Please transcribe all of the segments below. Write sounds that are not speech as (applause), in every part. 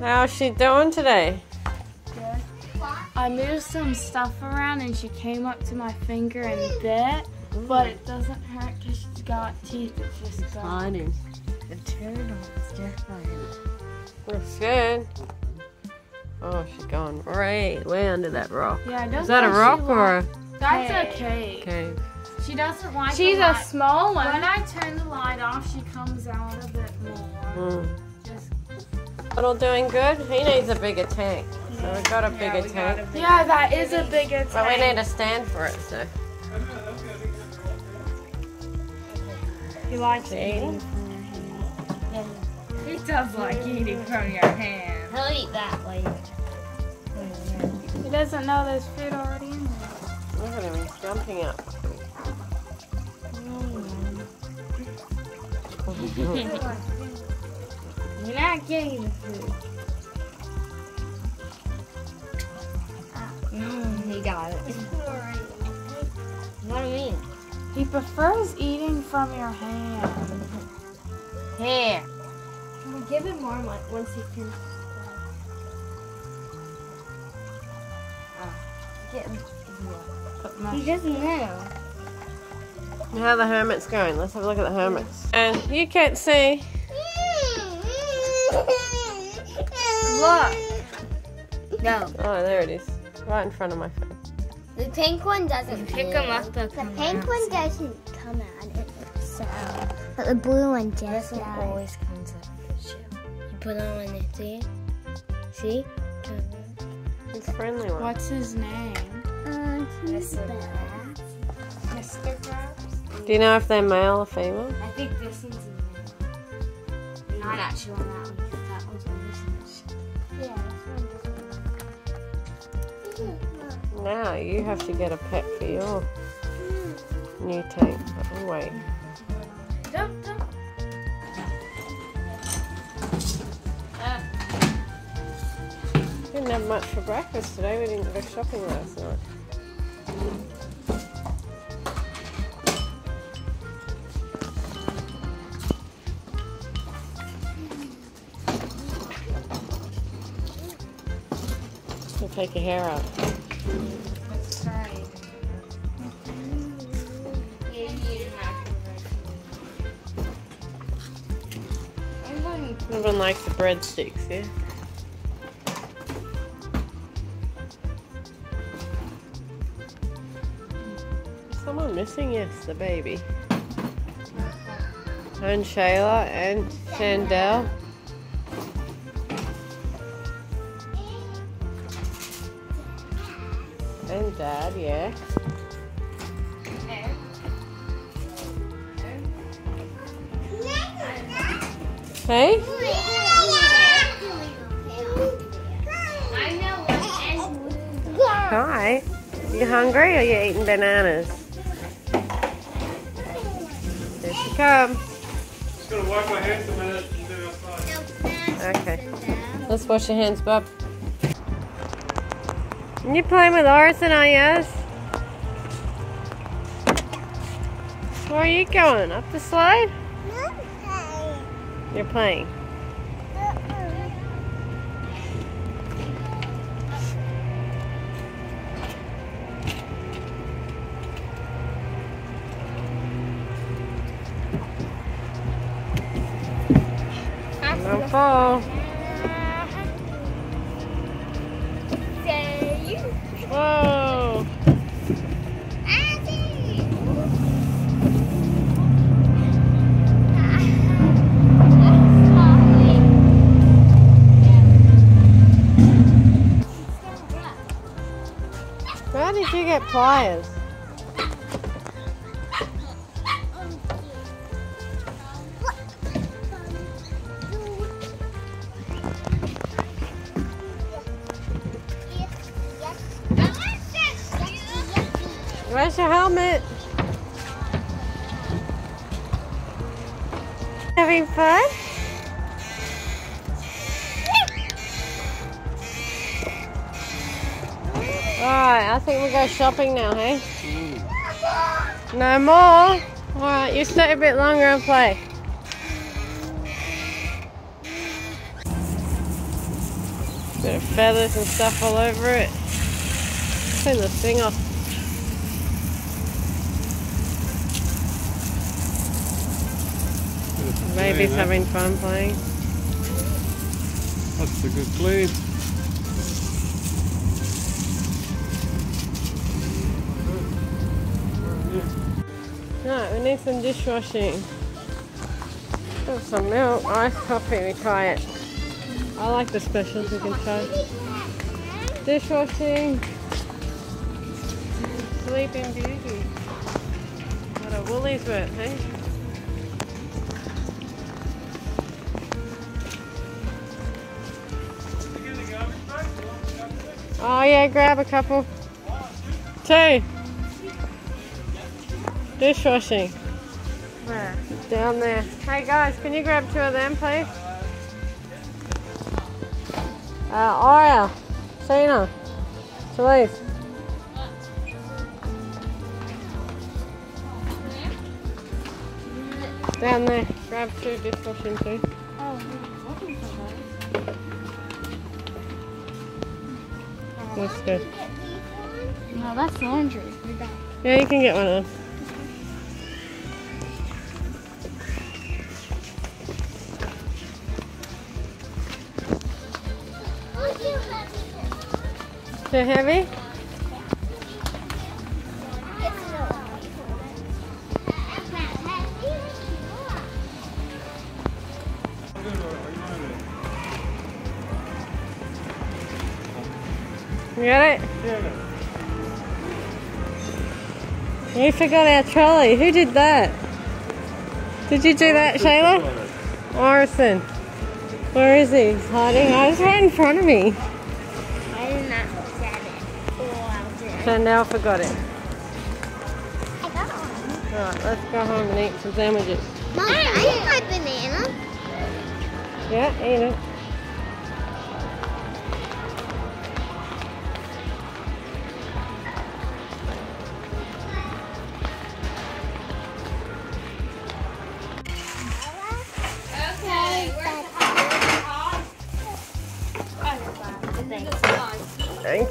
How's she doing today? Good. I moved some stuff around and she came up to my finger and bit, but it doesn't hurt because she's got teeth. It's just gone. Hiding. The turtle's different. Looks good. Oh, she's going right way under that rock. Yeah, doesn't Is that a like rock or a li- That's a cave. cave? She doesn't like She's a light. small one. When I turn the light off, she comes out a bit more. Mm. Just Little doing good? He needs a bigger tank. So we got a bigger tank. yeah, that is a bigger tank. But we need a stand for it, so. He likes See? eating from your hand. He does like eating from your hand. He'll eat that later. Mm-hmm. He doesn't know there's food already in there. Look at him, he's jumping up. Mm. (laughs) (laughs) You're not getting the food. Mm, he got it. What do you mean? He prefers eating from your hand. Here. We'll give him more mon- once he can. Get him. But my- He doesn't know. How the hermit's going? Let's have a look at the hermits. And you can't see. Look. No. Oh, there it is. Right in front of my face. The pink one doesn't. Pick move. him up. The pink one doesn't come out. It, so, but the blue one just This one does. always comes up. You put on it, see? See? It's friendly one. What's his name? Uh, he's Mr. back. Mr. Krabs? Do you know if they're male or female? I think this one's a male. Not actually on that one Now you have to get a pet for your new tank. Oh, wait. Didn't have much for breakfast today. We didn't go shopping last night. We'll take your hair out. Likes the breadsticks, yeah? Is someone missing? Yes, the baby. And Shayla and Chandelle. And Dad, yeah. Hey? You hungry or you eating bananas? Here she comes. Just gonna wipe my hands a minute and then outside. Okay. Let's wash your hands, Bob. You playing with Orisen, are you? Where are you going? Up the slide? You're playing. Get pliers? Where's your helmet? Having fun? Think we'll go shopping now, hey? No more? Alright, you stay a bit longer and play. Bit of feathers and stuff all over it. Clean this thing off. Baby's eh? having fun playing. That's a good clean. No, we need some dishwashing. Got some milk, iced coffee, we try it. I like the specials we can try. Dishwashing. Sleeping Beauty. What a Woolies worth, hey? Oh yeah, grab a couple. Two. Dishwashing. Where? Down there. Hey guys, can you grab two of them, please? Uh, Aria, Cena, Chelece. Down there. Grab two dishwashing too. Oh, we're looking for those. That's good. No, that's laundry. Yeah, you can get one of them. Too heavy? You got it? You forgot our trolley. Who did that? Did you do that, Shayla? Morrison. Where is he? He's hiding. Oh, he's right in front of me. I now Chanel forgot it. I got one. Alright, let's go home and eat some sandwiches. Mom, I need my banana. Yeah, eat it.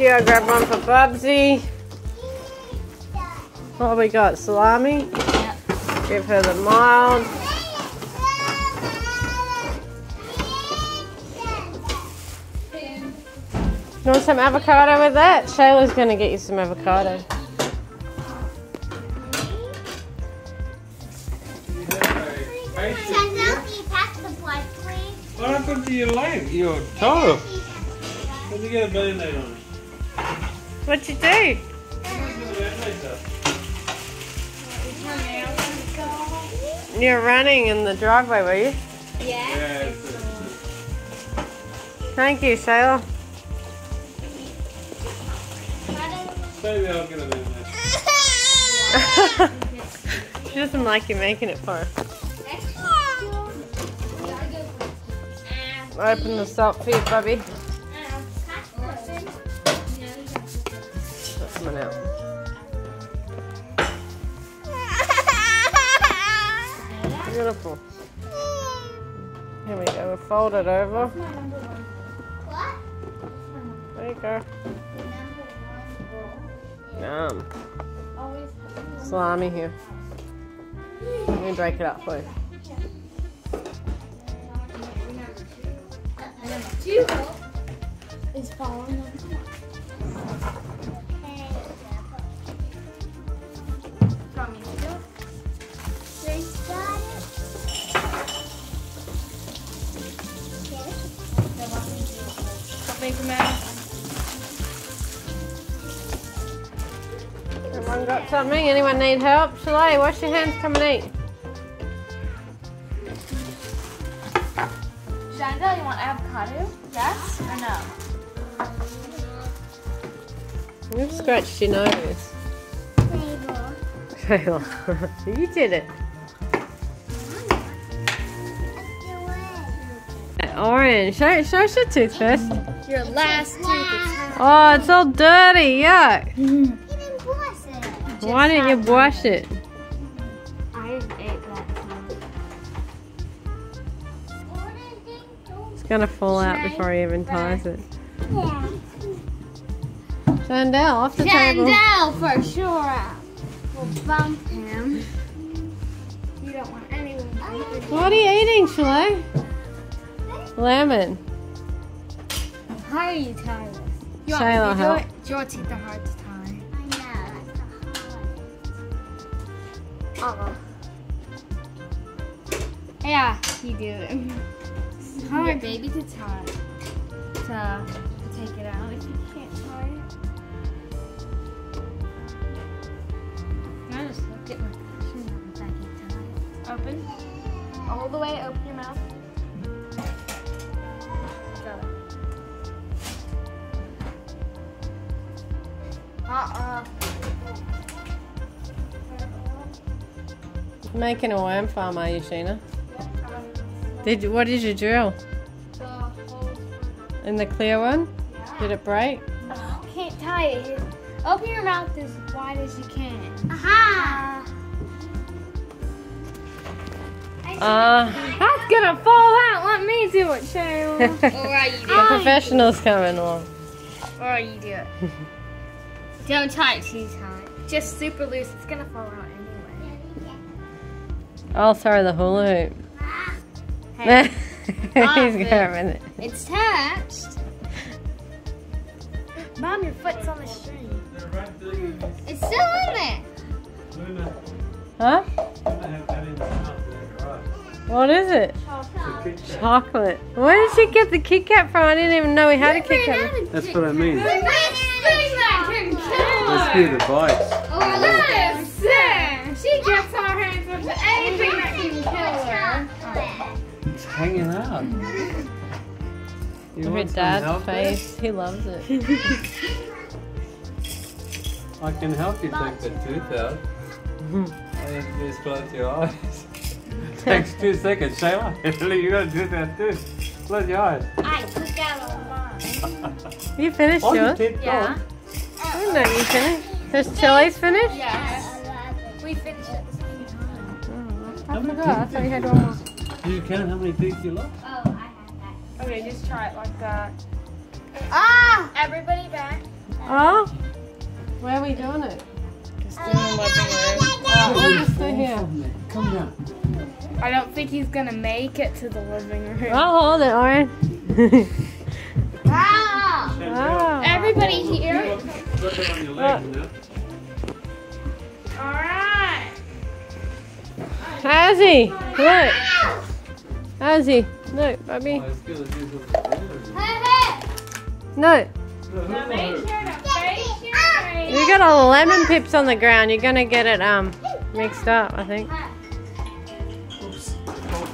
You. I grabbed one for Bubsy. What we got? Salami? Give her the mild. You want some avocado with that? Shayla's gonna get you some avocado. Chanel, can you pass the blood, please? What happened to your leg? Your toe? Did you get a band-aid on it? What'd you do? You're running in the driveway, were you? Yeah, Thank you. Maybe I'll get a band-aid. she doesn't like you making it for her. Open this up for you, Bubby. Put someone out. (laughs) Beautiful. Here we go. We'll fold it over. There you go. Yum. Salami here. Let me break it up for you. Is following Make Something? Anyone need help? Chalay, wash your hands, come and eat. Shanda, you want avocado? Yes or no? You've scratched your nose. Shayla, (laughs) you did it. Orange. Show, show us your toothpaste. Your last tooth Oh, it's all dirty. Yuck. (laughs) He didn't wash it. Why didn't you wash it? I ate that. It's gonna fall out before he even ties it. Yeah. Chandelle, off the table. Chandelle for sure. We'll bump him. You don't want anyone bumping What are you eating, Chalay? Lemon. How are you tired? You want me Shayla, to do help. it? Your teeth are hard to tie. Oh. Yeah, you do it. It's hard, baby, to tie. To, to take it out if you can't tie it. I just look at my can tie. Open. All the way, open your mouth. Go. Uh-uh. Making a worm farm, are you, Sheena? Did you, what did you drill? In the clear one? Did it break? Oh, can't tie it. Open your mouth as wide as you can. Aha! Uh, That's gonna fall out. Let me do it, Shayla. (laughs) or (laughs) you do it. the professional's coming along. Or you do it. (laughs) Don't tie it too tight. Just super loose. It's gonna fall out anyway. Oh, I'll throw the hula hoop. Hey, (laughs) He's grabbing it. it's attached. Mom, your foot's on the string. They're right there. You It's still in there. Huh? Luna have that in the mouth. They're right. What is it? The Kit Kat. Chocolate. Where did she get the Kit Kat from? I didn't even know we had a Kit Kat. That's what I mean. The next thing that can kill Let's hear the bites. Oh, Listen, she gets on her hands hanging out. Look at Dad's help there? face. He loves it. I can help you take the tooth out. I you have to do close your eyes. (laughs) Takes two seconds, Shayla. Oh, (laughs) you gotta do that too. Close your eyes. I took out all mine. You finished Oh, yours? keep Yeah. going. I didn't know you finished. Has Chili's finished? Yes. We finished at the same time. Oh, I forgot. I thought you had one more. Do you count how many teeth you lost? Oh, I have that. Okay, just try it like that. Ah! Everybody back. Oh? Where are we doing it? Just in the living room. Oh, just stay here. Come down. I don't think he's gonna make it to the living room. I'll hold it, Oren. (laughs) Ah! oh. Everybody here. Put it on your leg now. Alright. How's he? Look. How's he? No. Oh, something. No. You got the lemon pips on the ground. You're gonna get it um mixed up, I think. Oops. Oh.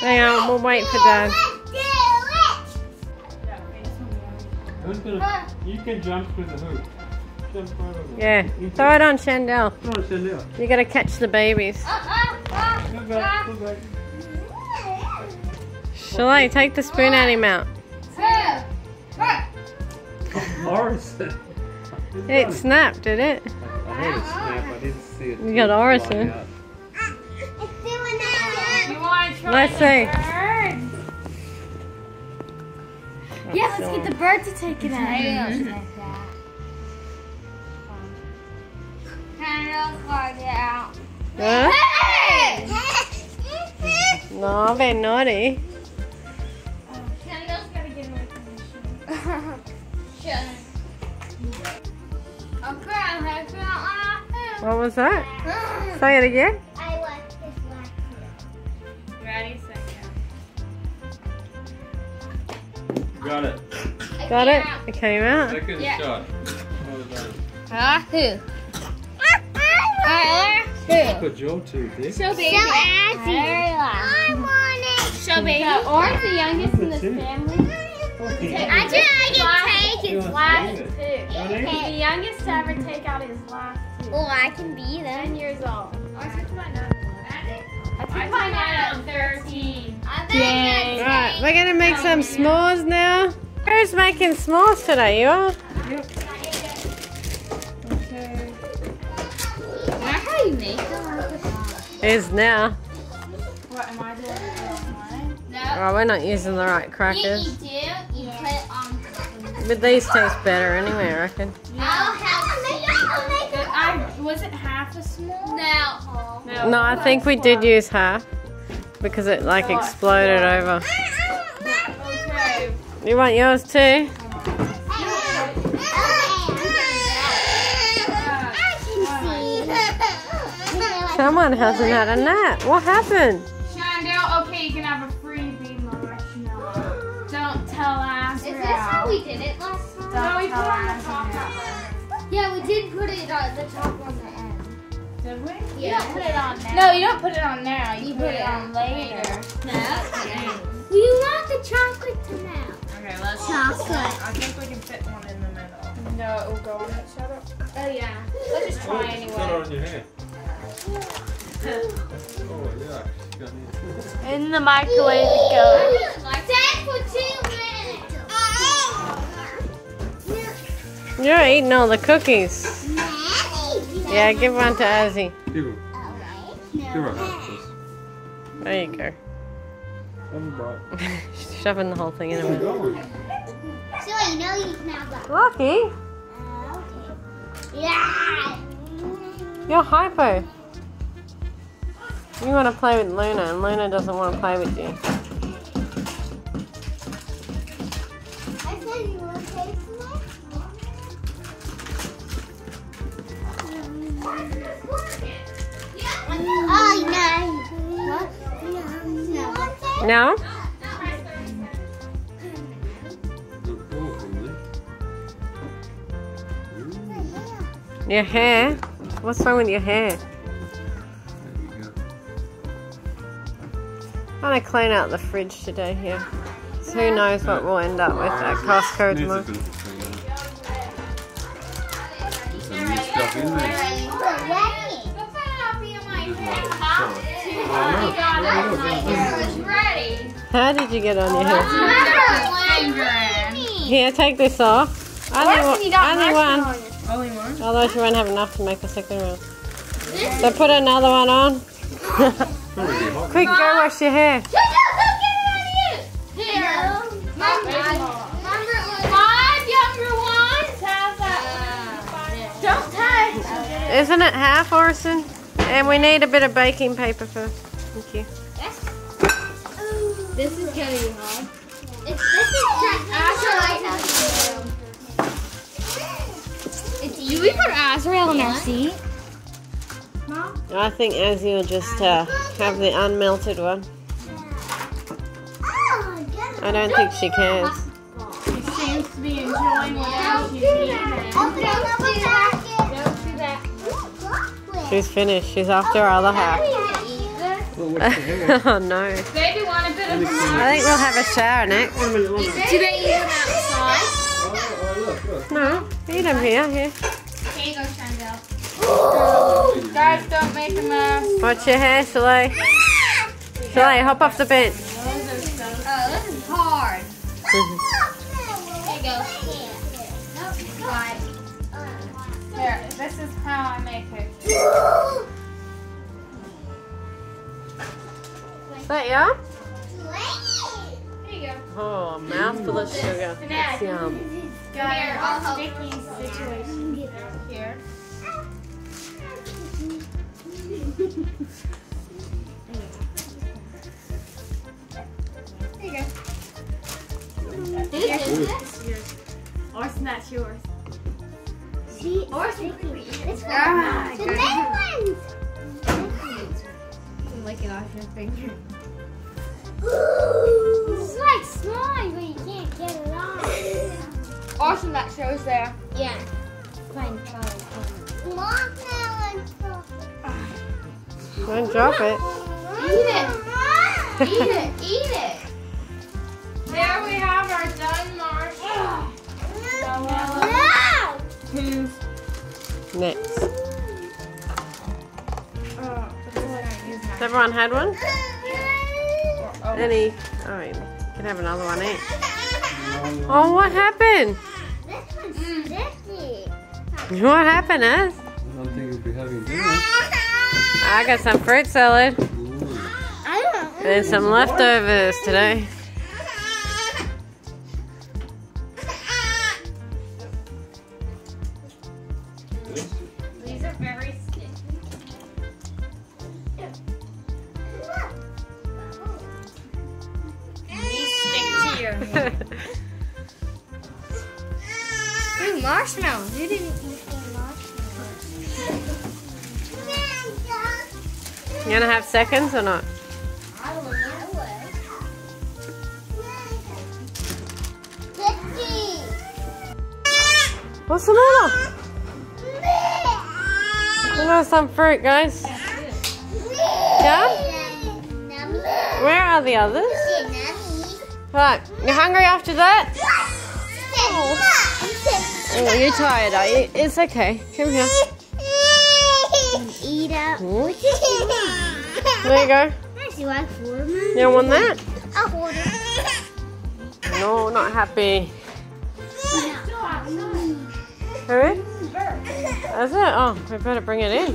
Hang on, we'll wait for Dad. Gonna? You can jump through the hoop. Jump right over. Yeah. Throw it on Chandelle. Come on, Chandelle. You gotta catch the babies. Go back. Go back. Chalay, take the spoon out of your mouth. Morrison. It snapped, did it? I heard it snap. I didn't see it. You got fly Orisen. out. You wanna try Let's see. bird? Yeah, let's get the bird to take it out. Huh? No, very naughty. What was that? Say it again. I want this one. Ready, set, Got it. Got it? It came out. Second Yeah. shot. Well done. Ah, who? Alright, who? Put your tooth in. Show baby. I want it. Show baby. Orange, the youngest in this family. I think I can take You it. want Last to two. take? The youngest to ever take out his last two. Oh, I can be them. Ten years old. I took mine out. I took mine out at 13. Dang. Right, we're gonna make some s'mores now. Who's making s'mores today? You are? Is now. What am I doing? No. Oh, we're not using the right Yeah, crackers. you do. You put it. But these taste better anyway, I reckon. I'll have Good. I was it half a small? No. No, I think we did use half because it like oh, exploded over. Okay. You want yours too? Someone hasn't had a nap. What happened? Chandelle, okay, you can have a freebie marshmallow. Don't tell us. Is this how we did it last time? No, we put it on the top. Yeah, we did put it on the top on the end. Did we? Yeah. You don't put it on now. No, you don't put it on now. You, put, it on later. No. (laughs) You want the chocolate to melt. Okay, let's. Chocolate. I think we can fit one in the middle. No, it will go on it. Shut up. Oh yeah. Let's just try Put it anyway. In the microwave it goes. Stay for two minutes. Oh. You're eating all the cookies. Yeah, give one to Ozzy. Give her. Give her a hug, sis. There you go. Have a. (laughs) She's shoving the whole thing in a minute. So you know you can have that. Lucky, Yeah. you're hypo. You want to play with Luna, and Luna doesn't want to play with you. I said you want to taste Oh no. What? No. No? Look cool, Emily. Ooh, Your hair? What's wrong with your hair? I'm gonna clean out the fridge today here. So who knows what we'll end up with at Costco tomorrow. bit of a clean out. There's some new stuff in there. How did you get on your hair? Here, take this off. Only, one- only one. Only one? Otherwise you won't have enough to make a second round. So put another one on. (laughs) Already hot. Quick, go wash your hair. Five younger ones. How's that? Uh, don't touch. Isn't it half, Orson? And we need a bit of baking paper first. Thank you. This is gonna be hard. It's, this is actually It's Do we put Asrial in our seat? I think Azzy will just uh, have the unmelted one. I don't think she cares. She seems to be enjoying whatever she's eating. She's finished. She's after her other half. (laughs) Oh no. I think we'll have a shower next. Do they eat them outside? No, eat them here. Here. Here you go, Chandelle. Guys, don't make a mess. Watch your hair, Soleil. Soleil, hop off the bench. Oh, this is hard. Here you go. Right. Here, this is how I make it. Is that yum? Here you go. Oh, a mouthful of sugar. It's yum. Got Here, a I'll help. Sticky situation here. This is this? Orson, that's yours. See, or sticky. It's Ah, the main ones. Lick it off your finger. This is like slime, but you can't get it off. Orson, that shows there. Yeah. Fine, fine. Watermelon. Don't drop it. Eat it. Eat it. (laughs) Eat it. There we have our done marshmallow. No. Who's? Next. Oh, Has everyone had one? Any? Oh, you can have another one each. Oh, what happened? This one's mm. sticky. What happened, Ez? I don't think you'll be having dinner. I got some fruit salad. And some leftovers today. These are very sticky. These stick to your (laughs) hand. Ooh, marshmallows. You didn't eat You gonna have seconds or not? What's the matter? We got some fruit, guys. Yeah? Where are the others? Right, you hungry after that? Oh, you're tired, are you? It's okay. Come here. Eat up. There you go. Actually, like four of them. You don't want that? I'll hold it. No, not happy. Who? Is it? Oh, we better bring it in.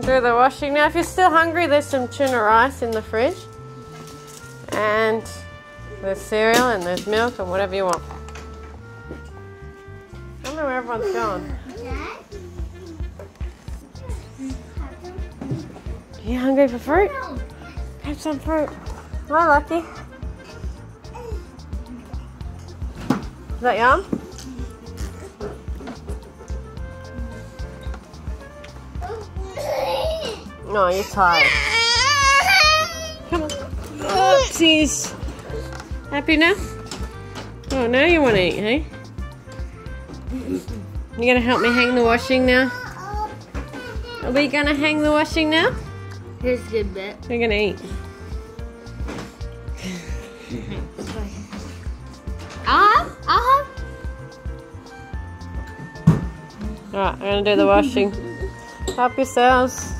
Do the washing now. If you're still hungry, there's some tuna rice in the fridge. And there's cereal and there's milk and whatever you want. I don't know where everyone's going. You hungry for fruit? Have some fruit. Hi, Lucky. Is that yum? No, you're tired. Come on. Oh, Oopsies. Happy now? Oh, now you want to eat, hey? You gonna help me hang the washing now? Are we gonna hang the washing now? Here's a good bit. We're gonna eat. I'll have, I'll have. Alright, I'm gonna do the washing. Help yourselves.